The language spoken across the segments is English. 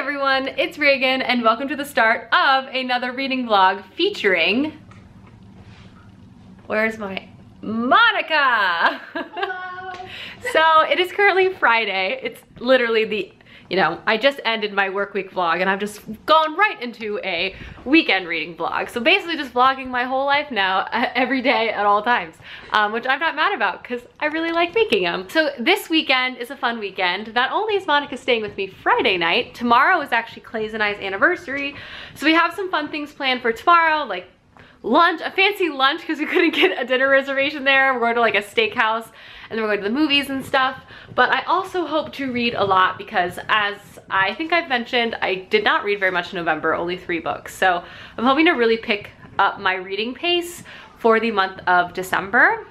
everyone, it's Regan and welcome to the start of another reading vlog featuring, where's my, Monica! so it is currently Friday. It's literally the you know, I just ended my work week vlog and I've just gone right into a weekend reading vlog. So basically just vlogging my whole life now every day at all times, um, which I'm not mad about because I really like making them. So this weekend is a fun weekend. Not only is Monica staying with me Friday night, tomorrow is actually Clay's and I's anniversary. So we have some fun things planned for tomorrow, like lunch, a fancy lunch because we couldn't get a dinner reservation there. We're going to like a steakhouse and then we're going to the movies and stuff. But I also hope to read a lot because as I think I've mentioned, I did not read very much in November, only three books. So I'm hoping to really pick up my reading pace for the month of December.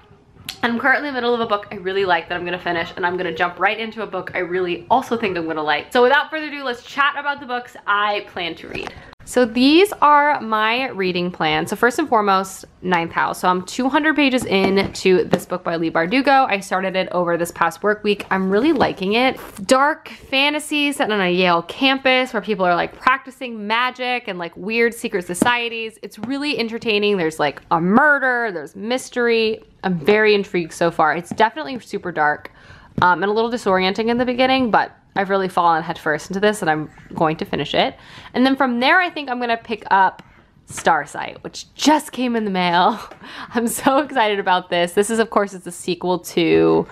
I'm currently in the middle of a book I really like that I'm gonna finish and I'm gonna jump right into a book I really also think I'm gonna like. So without further ado, let's chat about the books I plan to read. So these are my reading plan. So first and foremost, Ninth House. So I'm 200 pages in to this book by Leigh Bardugo. I started it over this past work week. I'm really liking it. Dark fantasy set on a Yale campus where people are like practicing magic and like weird secret societies. It's really entertaining. There's like a murder, there's mystery. I'm very intrigued so far. It's definitely super dark um, and a little disorienting in the beginning, but I've really fallen headfirst into this and I'm going to finish it. And then from there, I think I'm gonna pick up Starsight, which just came in the mail. I'm so excited about this. This is, of course, it's a sequel to,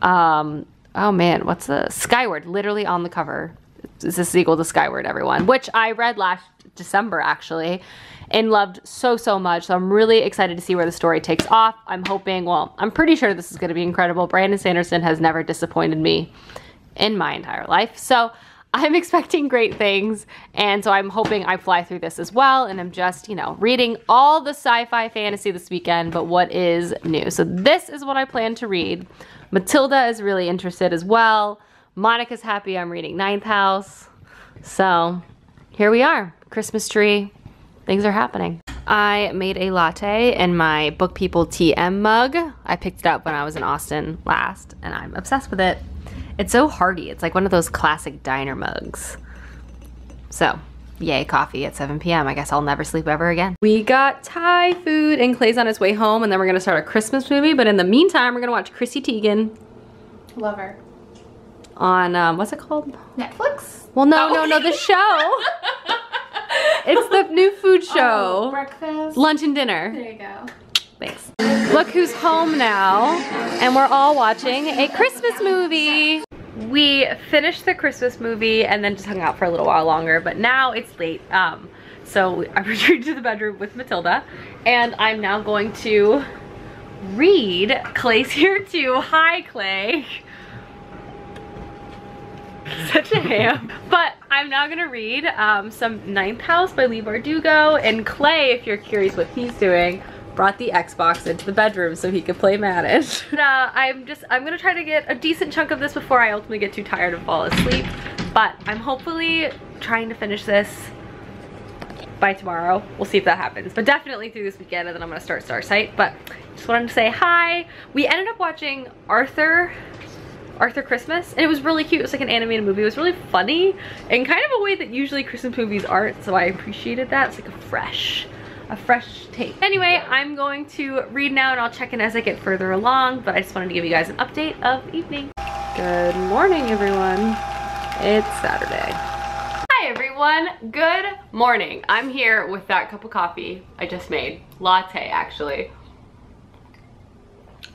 um, oh man, what's the, Skyward, literally on the cover. It's a sequel to Skyward, everyone, which I read last December, actually, and loved so, so much. So I'm really excited to see where the story takes off. I'm hoping, well, I'm pretty sure this is going to be incredible. Brandon Sanderson has never disappointed me in my entire life. So I'm expecting great things. And so I'm hoping I fly through this as well. And I'm just, you know, reading all the sci-fi fantasy this weekend, but what is new. So this is what I plan to read. Matilda is really interested as well. Monica's happy I'm reading Ninth House. So here we are, Christmas tree. Things are happening. I made a latte in my Book People TM mug. I picked it up when I was in Austin last and I'm obsessed with it. It's so hearty. It's like one of those classic diner mugs. So, yay, coffee at 7 p.m. I guess I'll never sleep ever again. We got Thai food and Clay's on his way home and then we're gonna start a Christmas movie. But in the meantime, we're gonna watch Chrissy Teigen. Love her. On, um, what's it called? Netflix? Well, no, oh. no, no, the show. it's the new food oh, show. Oh, breakfast. Lunch and dinner. There you go. Thanks. Look who's home now, and we're all watching a Christmas movie. We finished the Christmas movie and then just hung out for a little while longer, but now it's late. Um, so I retreated to the bedroom with Matilda, and I'm now going to read. Clay's here too. Hi, Clay. Such a ham. But I'm now gonna read um, some Ninth House by Leigh Bardugo, and Clay, if you're curious what he's doing, brought the Xbox into the bedroom so he could play Madden. uh, I'm just, I'm gonna try to get a decent chunk of this before I ultimately get too tired and fall asleep. But I'm hopefully trying to finish this by tomorrow. We'll see if that happens. But definitely through this weekend and then I'm gonna start Starsight. But just wanted to say hi. We ended up watching Arthur Arthur Christmas and it was really cute. It was like an animated movie. It was really funny in kind of a way that usually Christmas movies aren't. So I appreciated that. It's like a fresh a fresh take. Anyway, I'm going to read now and I'll check in as I get further along, but I just wanted to give you guys an update of evening. Good morning, everyone. It's Saturday. Hi, everyone. Good morning. I'm here with that cup of coffee I just made. Latte, actually.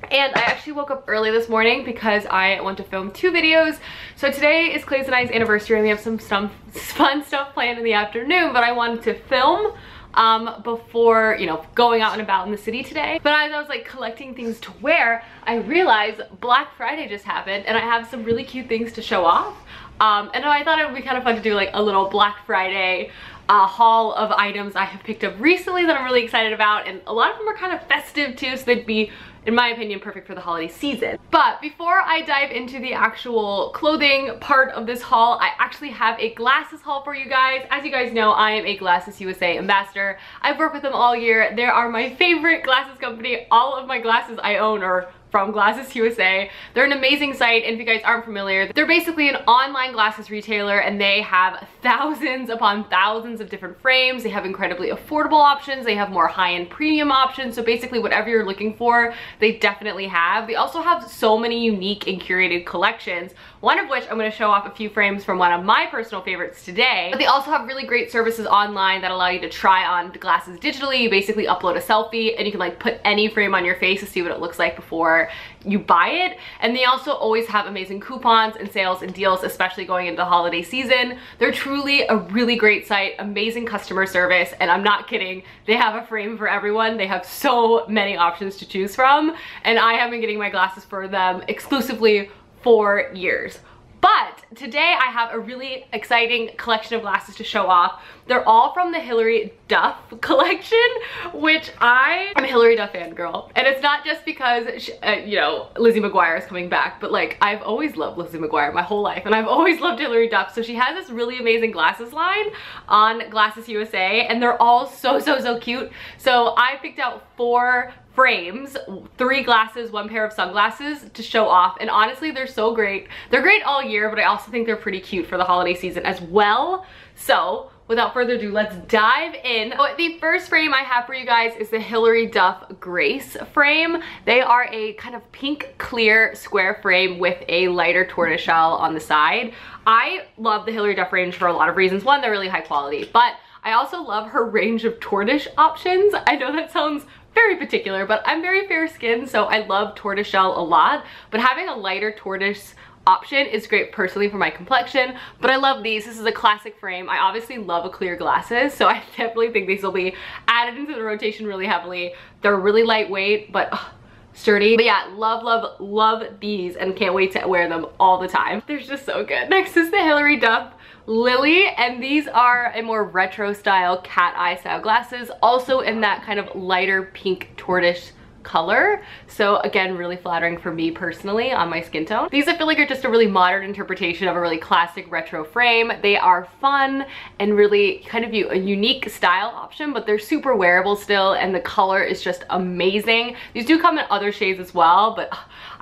And I actually woke up early this morning because I want to film two videos. So today is Clay's and I's anniversary and we have some fun stuff planned in the afternoon, but I wanted to film um, before, you know, going out and about in the city today. But as I was like collecting things to wear, I realized Black Friday just happened and I have some really cute things to show off. Um, and I thought it would be kind of fun to do like a little Black Friday uh, haul of items I have picked up recently that I'm really excited about. And a lot of them are kind of festive too, so they'd be in my opinion, perfect for the holiday season. But before I dive into the actual clothing part of this haul, I actually have a glasses haul for you guys. As you guys know, I am a Glasses USA ambassador. I've worked with them all year. They are my favorite glasses company. All of my glasses I own are from Glasses USA. They're an amazing site and if you guys aren't familiar, they're basically an online glasses retailer and they have thousands upon thousands of different frames. They have incredibly affordable options. They have more high-end premium options. So basically whatever you're looking for, they definitely have. They also have so many unique and curated collections, one of which I'm gonna show off a few frames from one of my personal favorites today. But they also have really great services online that allow you to try on glasses digitally. You basically upload a selfie and you can like put any frame on your face to see what it looks like before you buy it. And they also always have amazing coupons and sales and deals, especially going into the holiday season. They're truly a really great site, amazing customer service, and I'm not kidding. They have a frame for everyone. They have so many options to choose from, and I have been getting my glasses for them exclusively for years. But today I have a really exciting collection of glasses to show off. They're all from the Hilary Duff collection, which I am a Hilary Duff fangirl. And it's not just because, she, uh, you know, Lizzie McGuire is coming back, but like I've always loved Lizzie McGuire my whole life and I've always loved Hilary Duff. So she has this really amazing glasses line on Glasses USA and they're all so, so, so cute. So I picked out four frames, three glasses, one pair of sunglasses to show off. And honestly, they're so great. They're great all year, but I also think they're pretty cute for the holiday season as well. So without further ado, let's dive in. So the first frame I have for you guys is the Hilary Duff Grace frame. They are a kind of pink clear square frame with a lighter tortoiseshell on the side. I love the Hilary Duff range for a lot of reasons. One, they're really high quality, but I also love her range of tortoise options. I know that sounds very particular, but I'm very fair skinned, so I love tortoiseshell a lot. But having a lighter tortoise option is great personally for my complexion, but I love these. This is a classic frame. I obviously love a clear glasses, so I definitely think these will be added into the rotation really heavily. They're really lightweight, but sturdy. But yeah, love, love, love these and can't wait to wear them all the time. They're just so good. Next is the Hilary Duff Lily, and these are a more retro style cat eye style glasses, also in that kind of lighter pink tortoise color. So again, really flattering for me personally on my skin tone. These I feel like are just a really modern interpretation of a really classic retro frame. They are fun and really kind of a unique style option, but they're super wearable still and the color is just amazing. These do come in other shades as well, but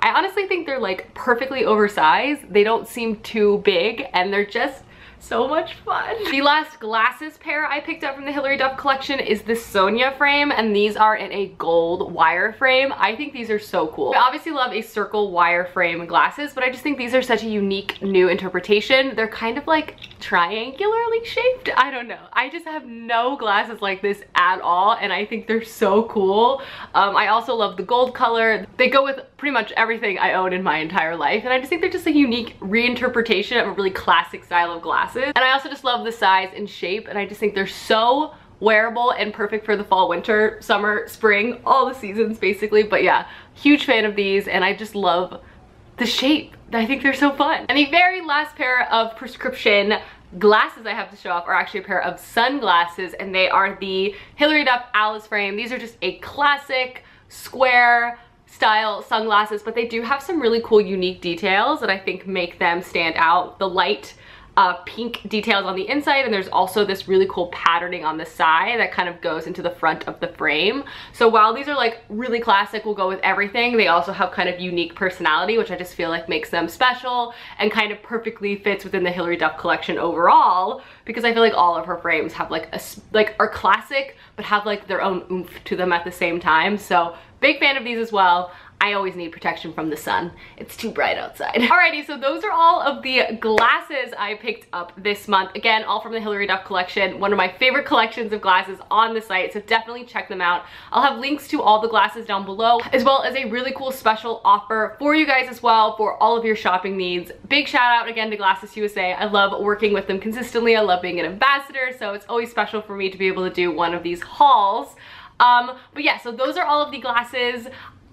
I honestly think they're like perfectly oversized. They don't seem too big and they're just so much fun. The last glasses pair I picked up from the Hilary Duff collection is the Sonia frame and these are in a gold wire frame. I think these are so cool. I obviously love a circle wire frame glasses, but I just think these are such a unique new interpretation. They're kind of like triangularly shaped. I don't know. I just have no glasses like this at all and I think they're so cool. Um, I also love the gold color. They go with pretty much everything I own in my entire life and I just think they're just a unique reinterpretation of a really classic style of glasses glasses. And I also just love the size and shape and I just think they're so wearable and perfect for the fall, winter, summer, spring, all the seasons basically. But yeah, huge fan of these and I just love the shape. I think they're so fun. And the very last pair of prescription glasses I have to show off are actually a pair of sunglasses and they are the Hilary Duff Alice frame. These are just a classic square style sunglasses, but they do have some really cool unique details that I think make them stand out. The light uh, pink details on the inside and there's also this really cool patterning on the side that kind of goes into the front of the frame. So while these are like really classic, will go with everything, they also have kind of unique personality, which I just feel like makes them special and kind of perfectly fits within the Hilary Duff collection overall because I feel like all of her frames have like a, like are classic, but have like their own oomph to them at the same time. So big fan of these as well. I always need protection from the sun. It's too bright outside. Alrighty, so those are all of the glasses I picked up this month. Again, all from the Hilary Duff collection, one of my favorite collections of glasses on the site, so definitely check them out. I'll have links to all the glasses down below, as well as a really cool special offer for you guys as well for all of your shopping needs. Big shout out again to Glasses USA. I love working with them consistently. I love being an ambassador, so it's always special for me to be able to do one of these hauls. Um, but yeah, so those are all of the glasses.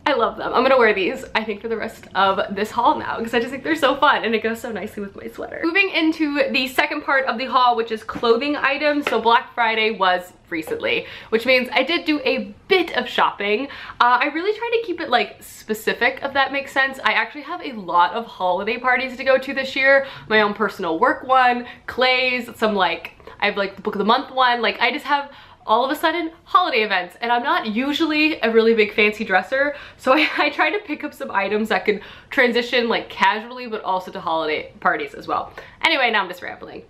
I love them. I'm gonna wear these, I think, for the rest of this haul now because I just think they're so fun and it goes so nicely with my sweater. Moving into the second part of the haul, which is clothing items. So Black Friday was recently, which means I did do a bit of shopping. Uh, I really try to keep it like specific, if that makes sense. I actually have a lot of holiday parties to go to this year. My own personal work one, Clay's, some like, I have like the book of the month one. Like I just have all of a sudden holiday events and I'm not usually a really big fancy dresser so I, I try to pick up some items that can transition like casually but also to holiday parties as well. Anyway, now I'm just rambling.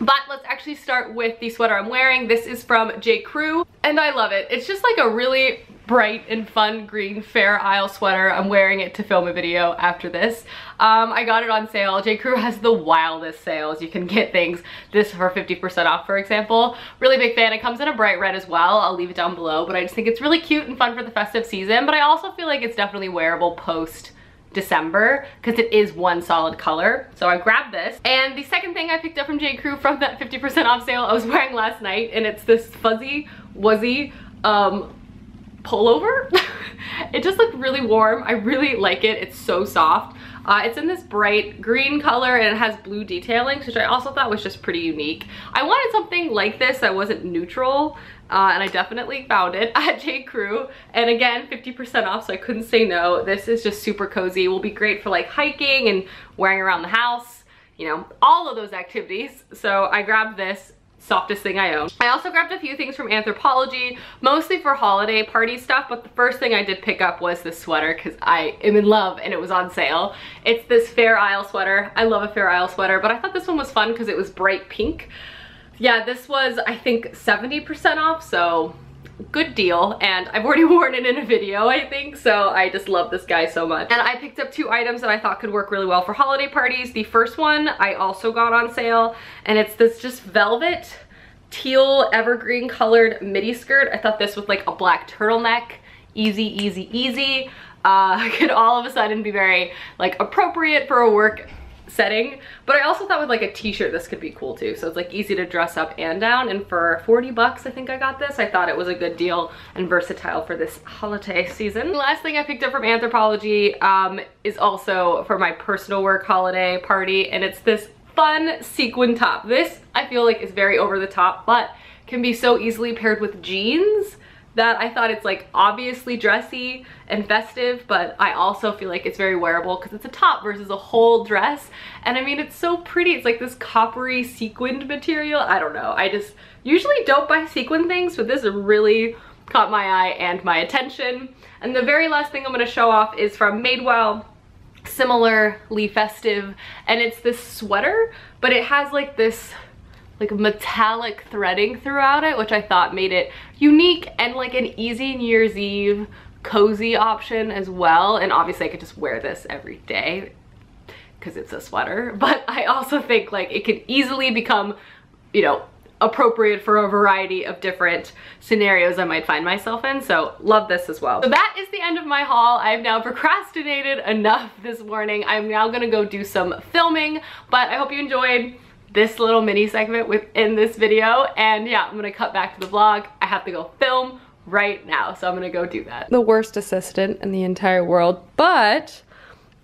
But let's actually start with the sweater I'm wearing. This is from J. Crew and I love it. It's just like a really bright and fun green Fair Isle sweater. I'm wearing it to film a video after this. Um, I got it on sale. J. Crew has the wildest sales. You can get things this for 50% off, for example. Really big fan. It comes in a bright red as well. I'll leave it down below, but I just think it's really cute and fun for the festive season. But I also feel like it's definitely wearable post December because it is one solid color. So I grabbed this. And the second thing I picked up from J. Crew from that 50% off sale I was wearing last night and it's this fuzzy, wuzzy um, pullover. it just looked really warm. I really like it. It's so soft. Uh, it's in this bright green color and it has blue detailing, which I also thought was just pretty unique. I wanted something like this that wasn't neutral, uh, and I definitely found it at J. Crew. And again, 50% off, so I couldn't say no. This is just super cozy. Will be great for like hiking and wearing around the house, you know, all of those activities. So I grabbed this softest thing I own. I also grabbed a few things from Anthropologie, mostly for holiday party stuff, but the first thing I did pick up was this sweater because I am in love and it was on sale. It's this Fair Isle sweater. I love a Fair Isle sweater, but I thought this one was fun because it was bright pink. Yeah, this was, I think, 70% off, so good deal and I've already worn it in a video I think so I just love this guy so much. And I picked up two items that I thought could work really well for holiday parties. The first one I also got on sale and it's this just velvet teal evergreen colored midi skirt. I thought this with like a black turtleneck. Easy easy easy. Uh, could all of a sudden be very like appropriate for a work setting. But I also thought with like a t-shirt this could be cool too. So it's like easy to dress up and down. And for 40 bucks I think I got this. I thought it was a good deal and versatile for this holiday season. The last thing I picked up from Anthropologie um, is also for my personal work holiday party. And it's this fun sequin top. This I feel like is very over the top but can be so easily paired with jeans that I thought it's like obviously dressy and festive, but I also feel like it's very wearable because it's a top versus a whole dress. And I mean, it's so pretty. It's like this coppery sequined material. I don't know. I just usually don't buy sequin things, but this really caught my eye and my attention. And the very last thing I'm gonna show off is from Madewell similarly festive and it's this sweater but it has like this like metallic threading throughout it, which I thought made it unique and like an easy New Year's Eve cozy option as well. And obviously I could just wear this every day because it's a sweater. But I also think like it could easily become, you know, appropriate for a variety of different scenarios I might find myself in. So love this as well. So that is the end of my haul. I've now procrastinated enough this morning. I'm now gonna go do some filming, but I hope you enjoyed this little mini segment within this video. And yeah, I'm gonna cut back to the vlog. I have to go film right now, so I'm gonna go do that. The worst assistant in the entire world, but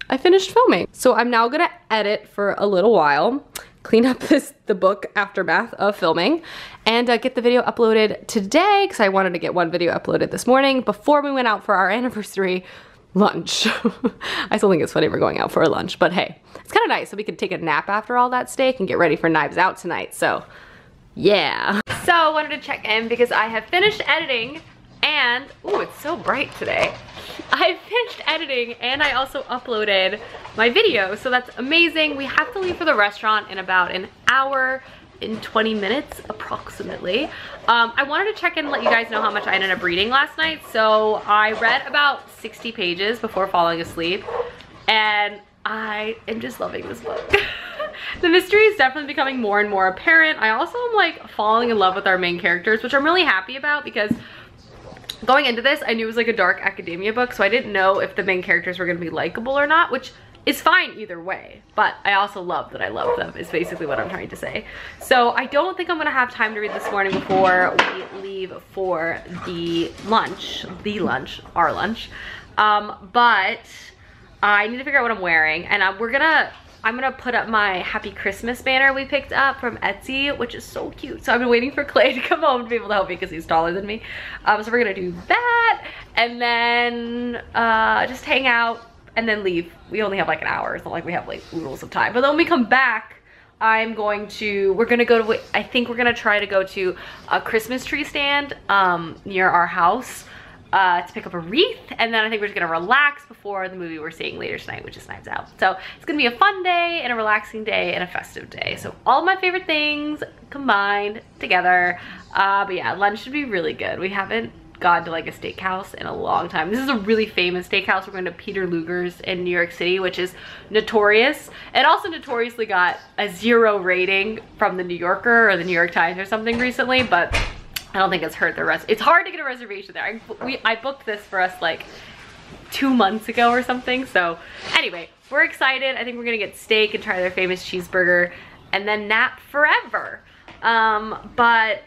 I finished filming. So I'm now gonna edit for a little while, clean up this the book aftermath of filming, and uh, get the video uploaded today, because I wanted to get one video uploaded this morning before we went out for our anniversary lunch. I still think it's funny we're going out for a lunch, but hey, it's kind of nice so we could take a nap after all that steak and get ready for Knives Out tonight, so yeah. So I wanted to check in because I have finished editing and, oh, it's so bright today. I finished editing and I also uploaded my video, so that's amazing. We have to leave for the restaurant in about an hour in 20 minutes approximately. Um, I wanted to check in and let you guys know how much I ended up reading last night. So I read about 60 pages before falling asleep and I am just loving this book. the mystery is definitely becoming more and more apparent. I also am like falling in love with our main characters, which I'm really happy about because going into this, I knew it was like a dark academia book, so I didn't know if the main characters were gonna be likable or not, which is fine either way, but I also love that I love them is basically what I'm trying to say. So I don't think I'm gonna have time to read this morning before we leave for the lunch, the lunch, our lunch. Um, but I need to figure out what I'm wearing and uh, we're gonna, I'm gonna put up my happy Christmas banner we picked up from Etsy, which is so cute. So I've been waiting for Clay to come home to be able to help me because he's taller than me. Um, so we're gonna do that and then uh, just hang out and then leave. We only have like an hour. It's not like we have like oodles of time. But then when we come back, I'm going to, we're gonna go to, I think we're gonna try to go to a Christmas tree stand um, near our house uh, to pick up a wreath. And then I think we're just gonna relax before the movie we're seeing later tonight, which is Knives Out. So it's gonna be a fun day and a relaxing day and a festive day. So all my favorite things combined together. Uh, but yeah, lunch should be really good. We haven't gone to like a steakhouse in a long time. This is a really famous steakhouse. We're going to Peter Luger's in New York City, which is notorious. It also notoriously got a zero rating from the New Yorker or the New York Times or something recently, but I don't think it's hurt the rest. It's hard to get a reservation there. I, we, I booked this for us like two months ago or something. So anyway, we're excited. I think we're gonna get steak and try their famous cheeseburger and then nap forever. Um, but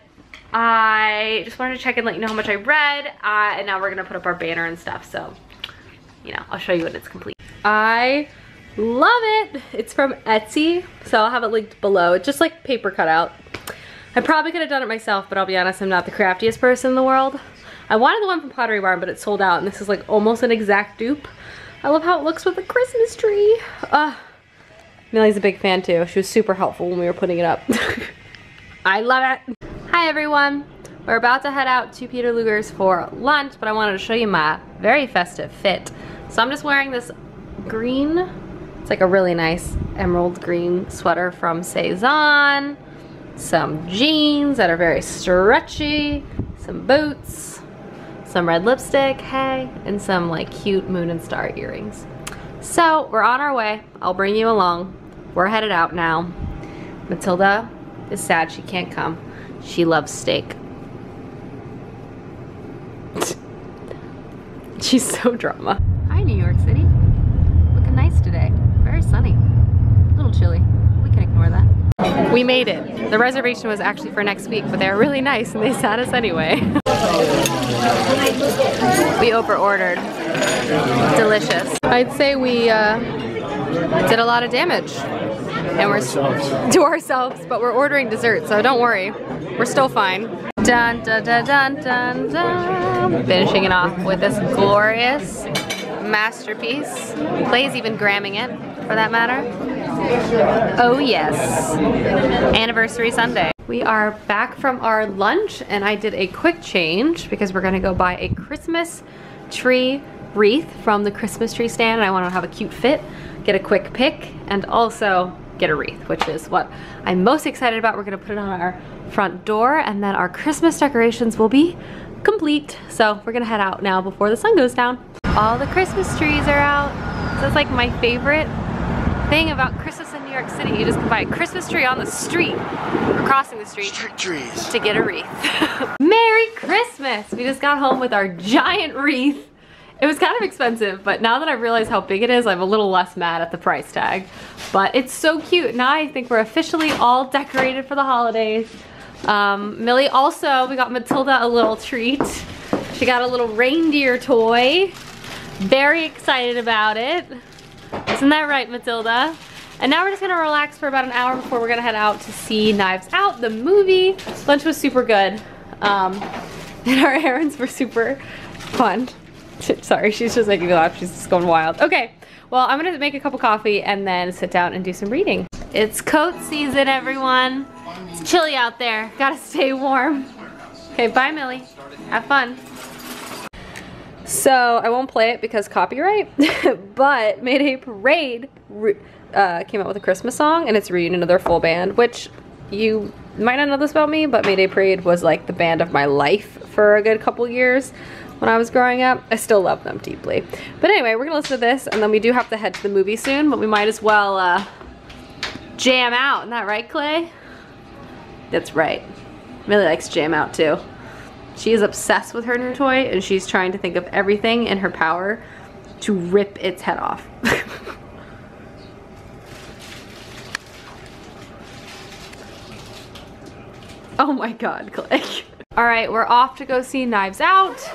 I just wanted to check and let you know how much I read. Uh, and now we're gonna put up our banner and stuff. So, you know, I'll show you when it's complete. I love it. It's from Etsy. So I'll have it linked below. It's just like paper cutout. I probably could have done it myself, but I'll be honest, I'm not the craftiest person in the world. I wanted the one from Pottery Barn, but it sold out, and this is like almost an exact dupe. I love how it looks with a Christmas tree. Uh, Millie's a big fan too. She was super helpful when we were putting it up. I love it. Hi everyone. We're about to head out to Peter Luger's for lunch, but I wanted to show you my very festive fit. So I'm just wearing this green, it's like a really nice emerald green sweater from Sezane some jeans that are very stretchy, some boots, some red lipstick, hey, and some like cute moon and star earrings. So we're on our way. I'll bring you along. We're headed out now. Matilda is sad she can't come. She loves steak. She's so drama. Hi, New York City. Looking nice today. Very sunny. A little chilly. We can ignore that. We made it. The reservation was actually for next week, but they were really nice and they sat us anyway. we over ordered. Delicious. I'd say we uh, did a lot of damage. And we're to ourselves, but we're ordering dessert, so don't worry. We're still fine. Dun dun dun dun dun dun. Finishing it off with this glorious masterpiece. Clay's even gramming it, for that matter. Oh yes, anniversary Sunday. We are back from our lunch and I did a quick change because we're gonna go buy a Christmas tree wreath from the Christmas tree stand and I wanna have a cute fit, get a quick pick, and also get a wreath, which is what I'm most excited about. We're gonna put it on our front door and then our Christmas decorations will be complete. So we're gonna head out now before the sun goes down. All the Christmas trees are out. So it's like my favorite thing about Christmas in New York City. You just can buy a Christmas tree on the street or crossing the street Street trees. to get a wreath. Merry Christmas! We just got home with our giant wreath. It was kind of expensive, but now that I realize how big it is, I'm a little less mad at the price tag. But it's so cute. Now I think we're officially all decorated for the holidays. Um, Millie also, we got Matilda a little treat. She got a little reindeer toy. Very excited about it. Isn't that right, Matilda? And now we're just gonna relax for about an hour before we're gonna head out to see Knives Out, the movie. Lunch was super good. Um, and our errands were super fun. Sorry, she's just making me laugh. She's just going wild. Okay, well, I'm gonna make a cup of coffee and then sit down and do some reading. It's coat season, everyone. It's chilly out there. Gotta stay warm. Okay, bye, Millie. Have fun. So I won't play it because copyright, but Mayday Parade uh, came out with a Christmas song and it's reunion of their full band, which you might not know this about me, but Mayday Parade was like the band of my life for a good couple years when I was growing up. I still love them deeply. But anyway, we're gonna listen to this and then we do have to head to the movie soon, but we might as well uh, jam out. Isn't that right, Clay? That's right. Really likes jam out too. She is obsessed with her new toy and she's trying to think of everything in her power to rip its head off. oh my god, Clay. All right, we're off to go see Knives Out.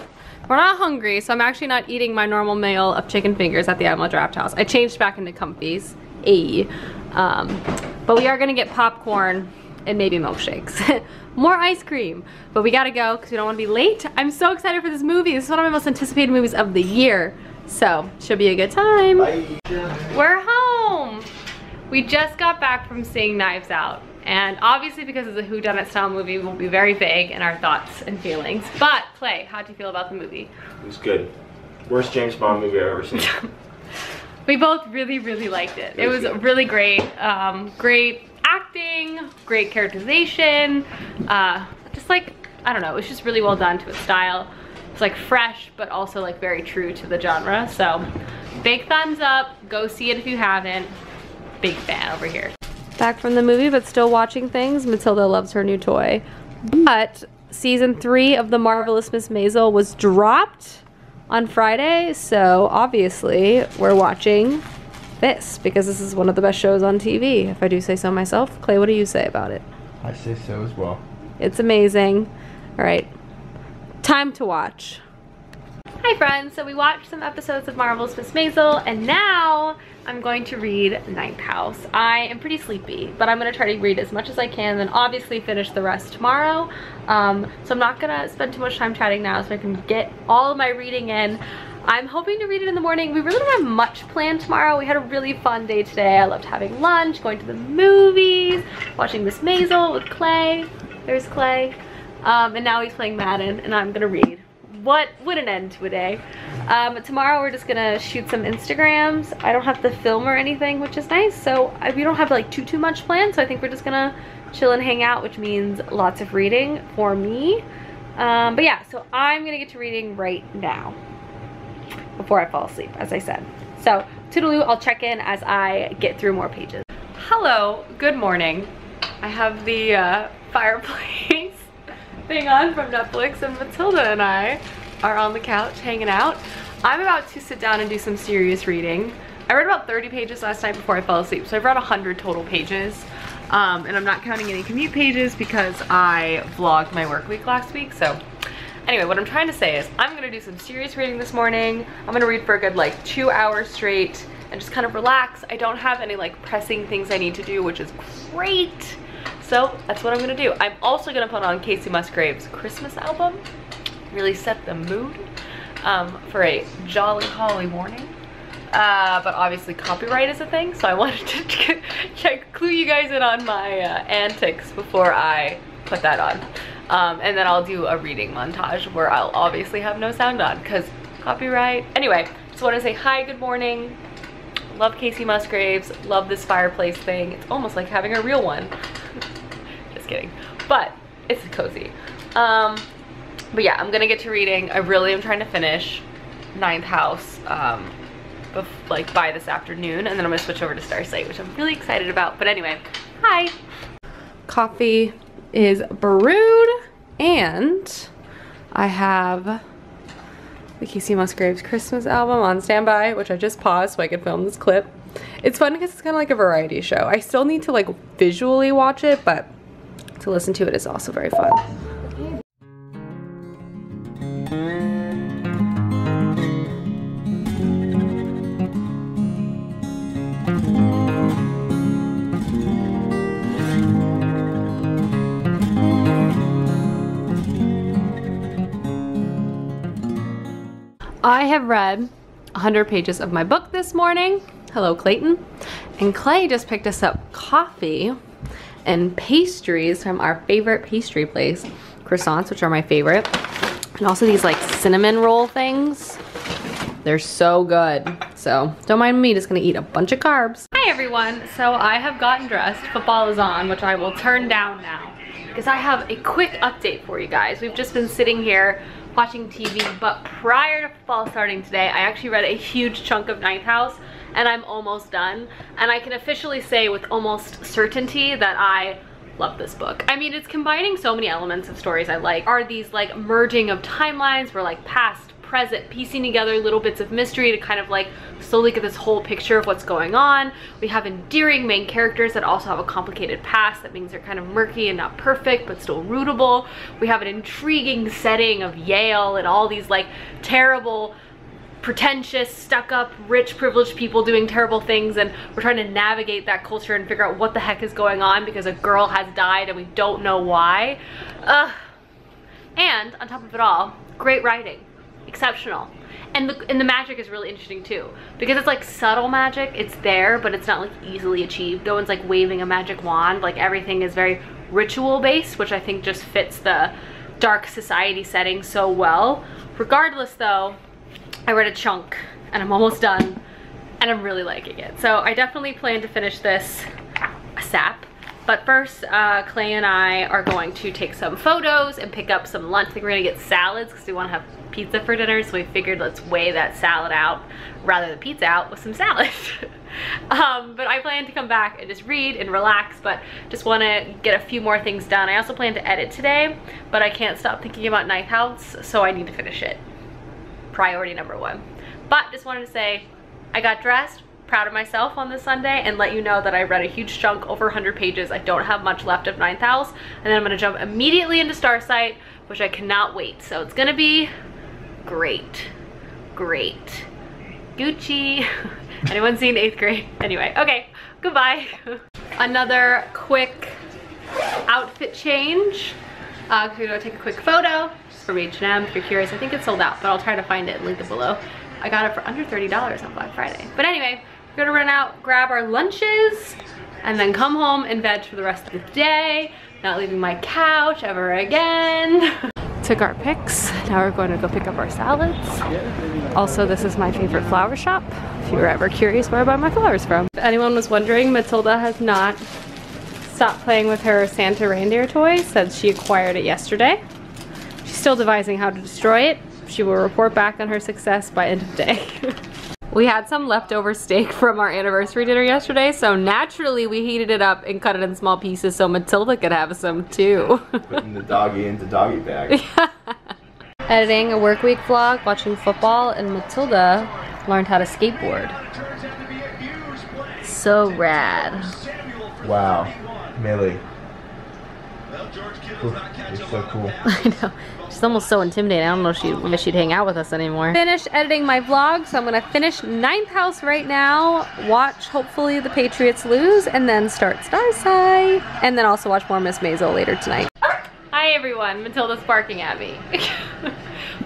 We're not hungry, so I'm actually not eating my normal meal of chicken fingers at the Alamo Drafthouse. I changed back into Comfies, A. Um, but we are gonna get popcorn and maybe milkshakes. More ice cream. But we gotta go because we don't wanna be late. I'm so excited for this movie. This is one of my most anticipated movies of the year. So, should be a good time. Bye. We're home. We just got back from seeing Knives Out. And obviously because it's a whodunit style movie, we'll be very vague in our thoughts and feelings. But Clay, how'd you feel about the movie? It was good. Worst James Bond movie I've ever seen. we both really, really liked it. It, It was was really great. Um, great acting, great characterization. Uh, just like, I don't know, it was just really well done to its style. It's like fresh, but also like very true to the genre. So big thumbs up. Go see it if you haven't. Big fan over here. Back from the movie, but still watching things. Matilda loves her new toy. But season three of The Marvelous Miss Maisel was dropped on Friday. So obviously we're watching this because this is one of the best shows on TV, if I do say so myself. Clay, what do you say about it? I say so as well. It's amazing. All right, time to watch. Hi friends, so we watched some episodes of Marvel's Miss Maisel and now I'm going to read Ninth House. I am pretty sleepy, but I'm gonna try to read as much as I can then obviously finish the rest tomorrow. Um, so I'm not gonna spend too much time chatting now so I can get all of my reading in. I'm hoping to read it in the morning. We really don't have much planned tomorrow. We had a really fun day today. I loved having lunch, going to the movies, watching Miss Maisel with Clay. There's Clay. Um, and now he's playing Madden and I'm gonna read. What, what an end to a day. Um, tomorrow we're just gonna shoot some Instagrams. I don't have to film or anything, which is nice. So I, we don't have like too, too much planned. So I think we're just gonna chill and hang out, which means lots of reading for me. Um, but yeah, so I'm gonna get to reading right now before I fall asleep, as I said. So, toodaloo, I'll check in as I get through more pages. Hello, good morning. I have the uh, fireplace thing on from Netflix and Matilda and I are on the couch hanging out. I'm about to sit down and do some serious reading. I read about 30 pages last night before I fell asleep, so I've read 100 total pages. Um, and I'm not counting any commute pages because I vlogged my work week last week, so Anyway, what I'm trying to say is I'm gonna do some serious reading this morning. I'm gonna read for a good like two hours straight and just kind of relax. I don't have any like pressing things I need to do, which is great. So that's what I'm gonna do. I'm also gonna put on Kacey Musgraves' Christmas album, really set the mood um, for a jolly holly morning. Uh, but obviously copyright is a thing, so I wanted to check, clue you guys in on my uh, antics before I put that on. Um, and then I'll do a reading montage where I'll obviously have no sound on because copyright. Anyway, just want to say hi, good morning. Love Kacey Musgraves, love this fireplace thing. It's almost like having a real one. just kidding. But it's cozy. Um, but yeah, I'm gonna get to reading. I really am trying to finish Ninth House um, like by this afternoon and then I'm gonna switch over to Starsight, which I'm really excited about. But anyway, hi. Coffee is brewed and I have the Kacey Musgraves Christmas album on standby, which I just paused so I could film this clip. It's fun because it's kind of like a variety show. I still need to like visually watch it, but to listen to it is also very fun. I have read 100 pages of my book this morning. Hello, Clayton. And Clay just picked us up coffee and pastries from our favorite pastry place, croissants, which are my favorite. And also these like cinnamon roll things. They're so good. So don't mind me, just gonna eat a bunch of carbs. Hi everyone, so I have gotten dressed. Football is on, which I will turn down now because I have a quick update for you guys. We've just been sitting here watching TV, but prior to fall starting today, I actually read a huge chunk of Ninth House and I'm almost done. And I can officially say with almost certainty that I love this book. I mean, it's combining so many elements of stories I like. Are these like merging of timelines where like past, present, piecing together little bits of mystery to kind of like slowly get this whole picture of what's going on. We have endearing main characters that also have a complicated past. That means they're kind of murky and not perfect, but still rootable. We have an intriguing setting of Yale and all these like terrible pretentious, stuck-up, rich, privileged people doing terrible things and we're trying to navigate that culture and figure out what the heck is going on because a girl has died and we don't know why. Uh, and on top of it all, great writing. Exceptional. And the, and the magic is really interesting too. Because it's like subtle magic it's there but it's not like easily achieved. No one's like waving a magic wand. Like everything is very ritual based which I think just fits the dark society setting so well. Regardless though I read a chunk and I'm almost done and I'm really liking it. So I definitely plan to finish this ASAP but first, uh, Clay and I are going to take some photos and pick up some lunch. I think we're gonna get salads because we wanna have pizza for dinner. So we figured let's weigh that salad out rather than pizza out with some salad. um, but I plan to come back and just read and relax, but just wanna get a few more things done. I also plan to edit today, but I can't stop thinking about Ninth House, so I need to finish it. Priority number one. But just wanted to say, I got dressed, proud of myself on this Sunday and let you know that I read a huge chunk, over 100 pages. I don't have much left of Ninth House. And then I'm gonna jump immediately into Starsight, which I cannot wait. So it's gonna be great, great. Gucci. Anyone seen eighth grade? Anyway, okay, goodbye. Another quick outfit change. Uh, we're gonna take a quick photo from H&M if you're curious. I think it's sold out, but I'll try to find it and link it below. I got it for under $30 on Black Friday. But anyway, we're gonna run out, grab our lunches, and then come home and veg for the rest of the day. Not leaving my couch ever again. Took our picks. Now we're going to go pick up our salads. Also, this is my favorite flower shop. If you were ever curious where I buy my flowers from. If anyone was wondering, Matilda has not stopped playing with her Santa reindeer toy since she acquired it yesterday. She's still devising how to destroy it. She will report back on her success by end of day. We had some leftover steak from our anniversary dinner yesterday, so naturally we heated it up and cut it in small pieces so Matilda could have some too. Putting the doggy into doggy bag. Editing a work week vlog, watching football, and Matilda learned how to skateboard. So rad. wow. Millie. Ooh, You're so cool. I know. She's almost so intimidating. I don't know if she'd, if she'd hang out with us anymore. Finished editing my vlog, so I'm gonna finish Ninth House right now, watch hopefully the Patriots lose, and then start Starsight. And then also watch more Miss Maisel later tonight. Hi everyone, Matilda's barking at me.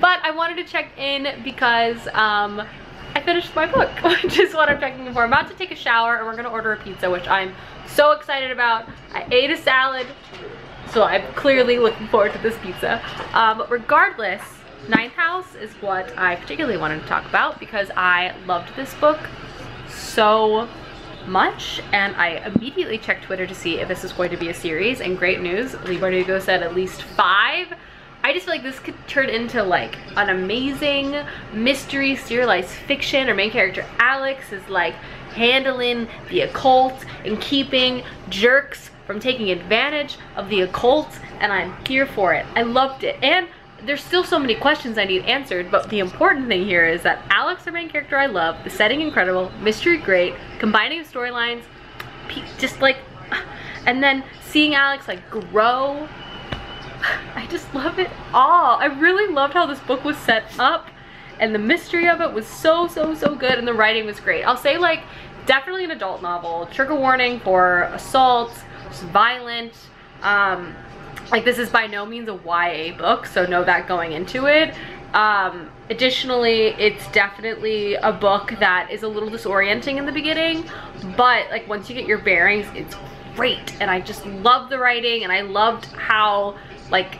but I wanted to check in because um, I finished my book, which is what I'm checking in for. I'm about to take a shower and we're gonna order a pizza, which I'm so excited about. I ate a salad, so I'm clearly looking forward to this pizza. Um, regardless, Ninth House is what I particularly wanted to talk about because I loved this book so much and I immediately checked Twitter to see if this is going to be a series and great news, Leigh Bardugo said at least five. I just feel like this could turn into like an amazing mystery serialized fiction or main character Alex is like handling the occult and keeping jerks from taking advantage of the occult and I'm here for it. I loved it. And there's still so many questions I need answered, but the important thing here is that Alex, the main character I love, the setting incredible, mystery great, combining storylines, just like, and then seeing Alex like grow. I just love it all. I really loved how this book was set up and the mystery of it was so, so, so good and the writing was great. I'll say like, definitely an adult novel. Trigger warning for assault, violent. Um, like this is by no means a YA book, so know that going into it. Um, additionally, it's definitely a book that is a little disorienting in the beginning, but like once you get your bearings, it's great. And I just love the writing and I loved how like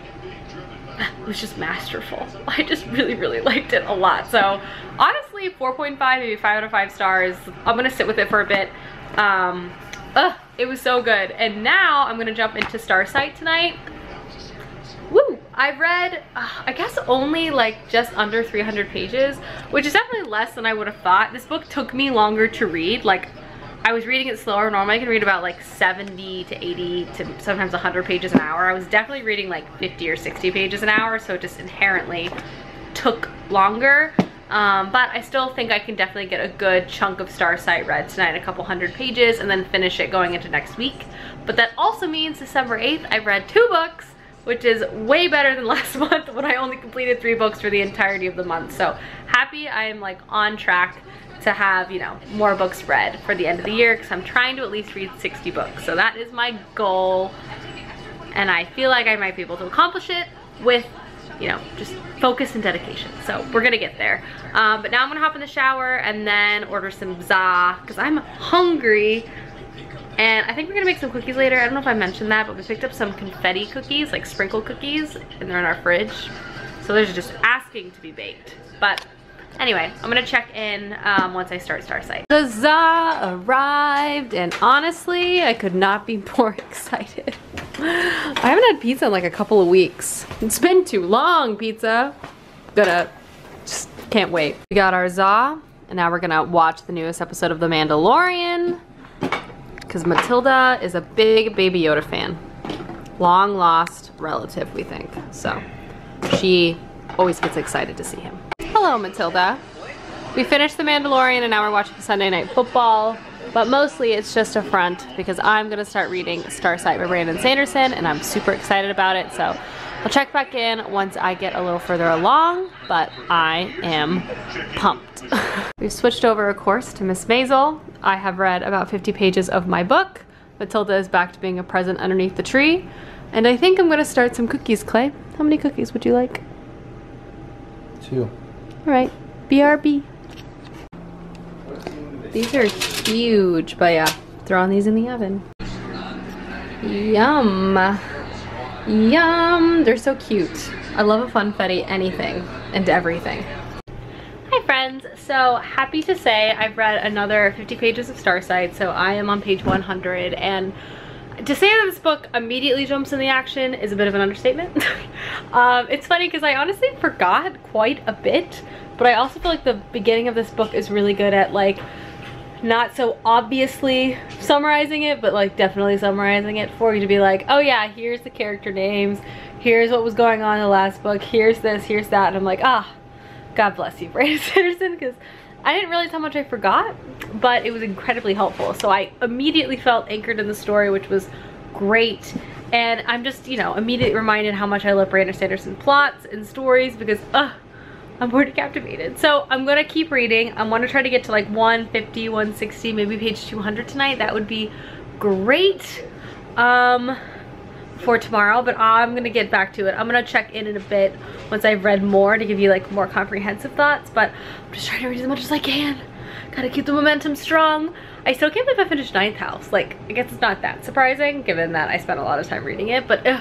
it was just masterful. I just really, really liked it a lot. So honestly, 4.5, maybe 5 out of 5 stars. I'm gonna sit with it for a bit. Um, ugh, it was so good. And now I'm gonna jump into Starsight tonight. Woo! I've read, uh, I guess only like just under 300 pages, which is definitely less than I would have thought. This book took me longer to read. Like, I was reading it slower. Normally I can read about like 70 to 80 to sometimes 100 pages an hour. I was definitely reading like 50 or 60 pages an hour, so it just inherently took longer. Um, but I still think I can definitely get a good chunk of Starsight read tonight, a couple hundred pages, and then finish it going into next week. But that also means December 8th, I've read two books, which is way better than last month when I only completed three books for the entirety of the month. So happy I am like on track to have, you know, more books read for the end of the year because I'm trying to at least read 60 books. So that is my goal and I feel like I might be able to accomplish it with you know, just focus and dedication. So we're gonna get there. Um, but now I'm gonna hop in the shower and then order some za, because I'm hungry. And I think we're gonna make some cookies later. I don't know if I mentioned that, but we picked up some confetti cookies, like sprinkle cookies, and they're in our fridge. So those are just asking to be baked. But anyway, I'm gonna check in um, once I start Star Starsight. The za arrived, and honestly, I could not be more excited. I haven't had pizza in like a couple of weeks. It's been too long, pizza. Gonna, just can't wait. We got our za, and now we're gonna watch the newest episode of The Mandalorian because Matilda is a big Baby Yoda fan. Long lost relative, we think. So she always gets excited to see him. Hello, Matilda. We finished The Mandalorian and now we're watching Sunday Night Football. But mostly it's just a front because I'm gonna start reading Starsight by Brandon Sanderson and I'm super excited about it. So I'll check back in once I get a little further along, but I am pumped. We've switched over a course to Miss Maisel. I have read about 50 pages of my book. Matilda is back to being a present underneath the tree. And I think I'm gonna start some cookies, Clay. How many cookies would you like? Two. All right, BRB. These are huge, but yeah, throwing these in the oven. Yum. Yum, they're so cute. I love a funfetti anything and everything. Hi friends, so happy to say I've read another 50 pages of Starsight, so I am on page 100 and to say that this book immediately jumps in the action is a bit of an understatement. um, it's funny because I honestly forgot quite a bit, but I also feel like the beginning of this book is really good at like not so obviously summarizing it, but like definitely summarizing it for you to be like, oh yeah, here's the character names, here's what was going on in the last book, here's this, here's that, and I'm like, ah, God bless you, Brandon Sanderson, because I didn't realize how much I forgot, but it was incredibly helpful. So I immediately felt anchored in the story, which was great. And I'm just, you know, immediately reminded how much I love Brandon Sanderson plots and stories because, ugh, I'm already captivated. So I'm gonna keep reading. I wanna try to get to like 150, 160, maybe page 200 tonight. That would be great um, for tomorrow, but I'm gonna get back to it. I'm gonna check in in a bit once I've read more to give you like more comprehensive thoughts, but I'm just trying to read as much as I can. Gotta keep the momentum strong. I still can't believe I finished Ninth House. Like, I guess it's not that surprising given that I spent a lot of time reading it, but ugh,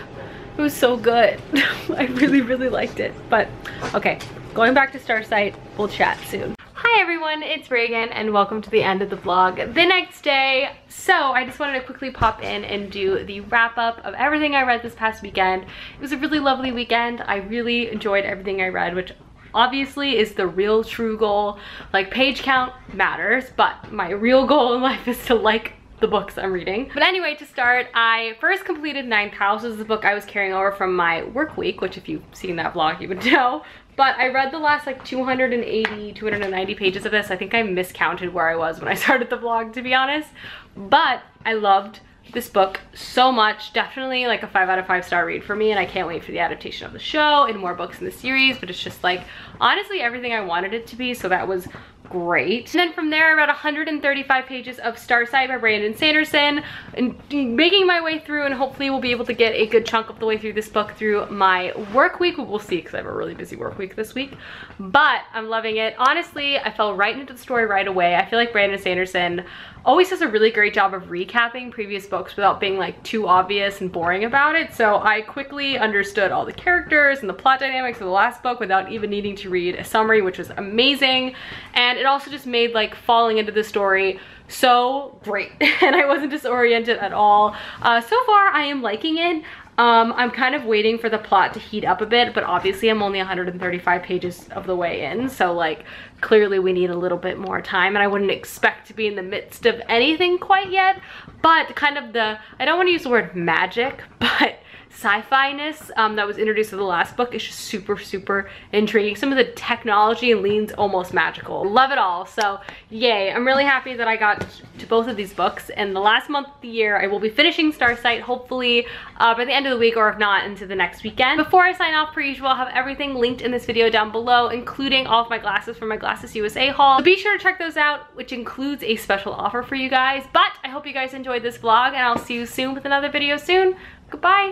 it was so good. I really, really liked it. But okay, going back to Starsight, we'll chat soon. Hi everyone, it's Regan and welcome to the end of the vlog the next day. So I just wanted to quickly pop in and do the wrap up of everything I read this past weekend. It was a really lovely weekend. I really enjoyed everything I read, which obviously is the real true goal. Like page count matters, but my real goal in life is to like the books I'm reading. But anyway, to start, I first completed Ninth House. Is the book I was carrying over from my work week, which if you've seen that vlog, you would know. But I read the last like 280, 290 pages of this. I think I miscounted where I was when I started the vlog, to be honest. But I loved this book so much. Definitely like a five out of five star read for me and I can't wait for the adaptation of the show and more books in the series, but it's just like honestly everything I wanted it to be. So that was great. And then from there, I read 135 pages of Starsight by Brandon Sanderson and making my way through and hopefully we'll be able to get a good chunk of the way through this book through my work week. We'll see because I have a really busy work week this week, but I'm loving it. Honestly, I fell right into the story right away. I feel like Brandon Sanderson always does a really great job of recapping previous books without being like too obvious and boring about it. So I quickly understood all the characters and the plot dynamics of the last book without even needing to read a summary, which was amazing. And it also just made like falling into the story so great and I wasn't disoriented at all. Uh, so far I am liking it. Um, I'm kind of waiting for the plot to heat up a bit, but obviously I'm only 135 pages of the way in, so like clearly we need a little bit more time and I wouldn't expect to be in the midst of anything quite yet, but kind of the, I don't want to use the word magic, but sci-fi-ness um, that was introduced in the last book is just super, super intriguing. Some of the technology leans almost magical. Love it all. So yay, I'm really happy that I got to both of these books. And the last month of the year, I will be finishing Starsight, hopefully uh, by the end of the week, or if not, into the next weekend. Before I sign off, per usual, I'll have everything linked in this video down below, including all of my glasses from my Glasses USA haul. So be sure to check those out, which includes a special offer for you guys. But I hope you guys enjoyed this vlog, and I'll see you soon with another video soon. Goodbye.